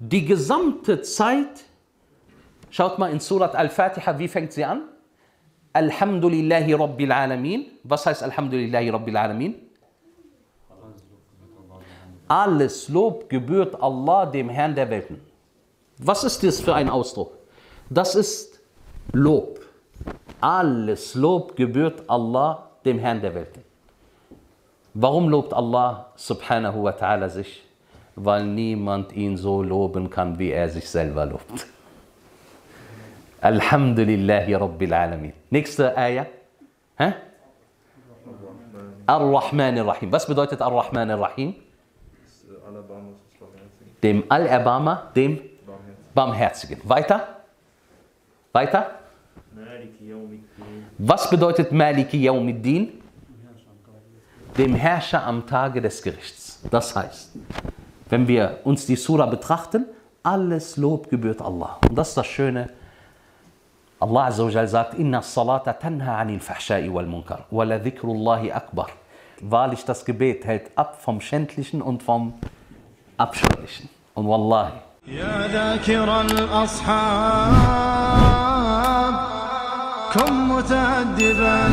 Die gesamte Zeit, schaut mal in Surat Al-Fatiha, wie fängt sie an? Alhamdulillahi Rabbil Alamin. Was heißt Alhamdulillahi Rabbil Alamin? Alles Lob gebührt Allah, dem Herrn der Welten. Was ist das für ein Ausdruck? Das ist Lob. Alles Lob gebührt Allah, dem Herrn der Welten. Warum lobt Allah subhanahu wa ta'ala sich? Weil niemand ihn so loben kann, wie er sich selber lobt. Alhamdulillahi Rabbil Alamin. Nächste Ayah. Ar-Rahman Ar-Rahim. Was bedeutet Ar-Rahman Ar-Rahim? Dem Allerbarmer, dem Barmherzigen. Weiter? Weiter? Was bedeutet Maliki Yawmiddin? Dem Herrscher am Tage des Gerichts. Das heißt, wenn wir uns die Sura betrachten, alles Lob gebührt Allah. Und das ist das Schöne. Allah Azza wa Jal sagt, Inna salata tanha anil fahsha'i wal munkar, wa la dhikrullahi akbar. Wahrlich, das Gebet hält ab vom Schändlichen und vom Abscheulichen. Und Wallahi, يا ذاكر الأصحاب كن متأدبا